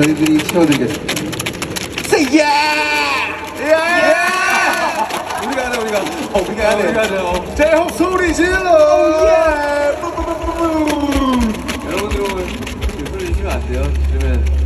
저희들이 채워드리겠습니다. 세야! 예! 우리가 하자 우리가 어, 우리가 하자 어, 우리가 하자 어. 제호 소리 질러! Oh 여러분들 오늘 소리 지면 안 돼요. 지면